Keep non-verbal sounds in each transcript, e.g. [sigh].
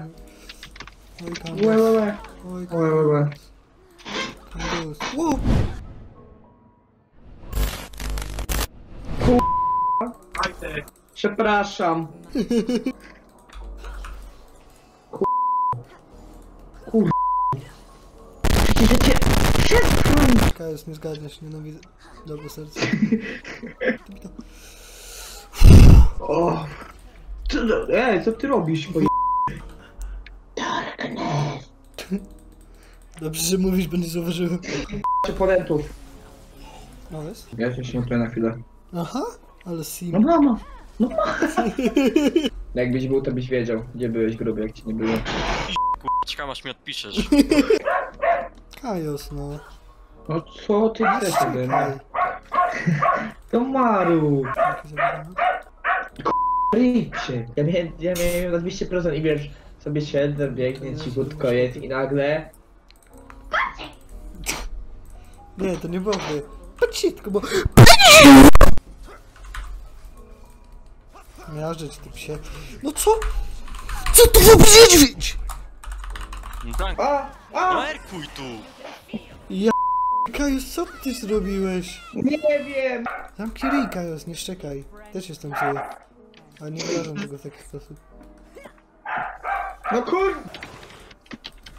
Oj, tam. Łe, łe, łe. Oj, Łe, łe, łe. Kandus. Wow! Przepraszam. Kur... Kur... Cię... Przestań! Kajus, nie zgadniesz, nienawidzę. Dobre serce. O. Co, ej, co ty robisz? Bo... Dobrze, że mówisz, będę zauważył. Oponentów. No jest? Ja się śnię na chwilę. Aha, ale No sim. mama. No mama. [laughs] Jakbyś był, to byś wiedział, gdzie byłeś gruby, jak ci nie było. Kurczka, masz mi odpiszesz. [laughs] Kajos, no. No co ty chcesz ode mnie? [laughs] To Maru. Ryjcie. Ja miałem, ja miałem na 200% i wiesz, sobie siedzę, biegnie cichutko jest i nagle... Nie, to nie było wy. Patrzcie, tylko bo... Miażdżyć ty psie. No co? Co tu robi niedźwiedź? No tak, A! A! no erkuj tu! Ja... Kajos, co ty zrobiłeś? Nie wiem! Zamknij ryj, Kajos, nie szczekaj. Też jestem zły. Ale nie wyrażam tego w taki sposób. No kur...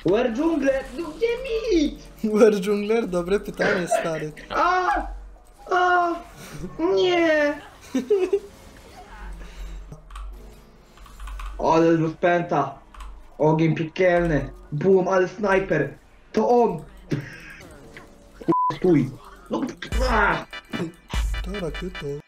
Where dżungle? No gdzie mit? Where Jungler? Dobre pytanie, stary. A! A! Nie! Ale rozpęta. Ogień piekielny. Boom, ale snajper. To on! Stój. No, a! To rakietę.